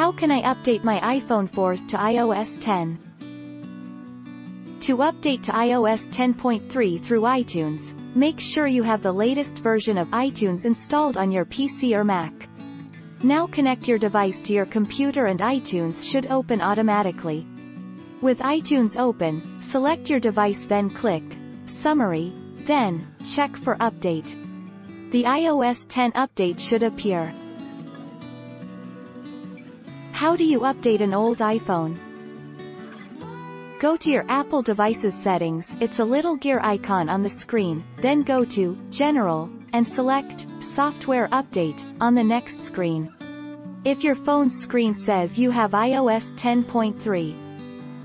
How can I update my iPhone 4s to iOS 10? To update to iOS 10.3 through iTunes, make sure you have the latest version of iTunes installed on your PC or Mac. Now connect your device to your computer and iTunes should open automatically. With iTunes open, select your device then click Summary, then, check for Update. The iOS 10 update should appear. How do you update an old iPhone? Go to your Apple device's settings, it's a little gear icon on the screen, then go to General, and select Software Update, on the next screen. If your phone's screen says you have iOS 10.3,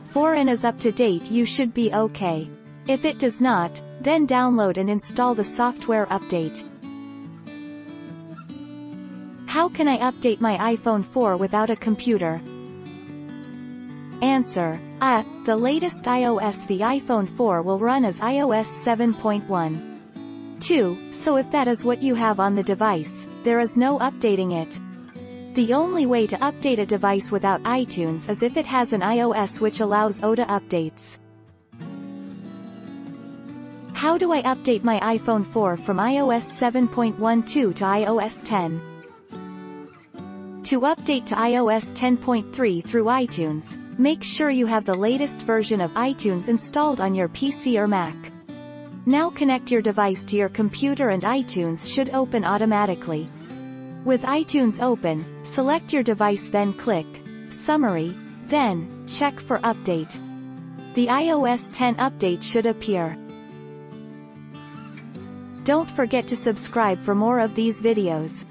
4 and is up to date you should be okay. If it does not, then download and install the software update. How can I update my iPhone 4 without a computer? Answer. Uh, the latest iOS the iPhone 4 will run as iOS 7.1. 2, so if that is what you have on the device, there is no updating it. The only way to update a device without iTunes is if it has an iOS which allows OTA updates. How do I update my iPhone 4 from iOS 7.12 to iOS 10? To update to iOS 10.3 through iTunes, make sure you have the latest version of iTunes installed on your PC or Mac. Now connect your device to your computer and iTunes should open automatically. With iTunes open, select your device then click Summary, then, check for Update. The iOS 10 update should appear. Don't forget to subscribe for more of these videos.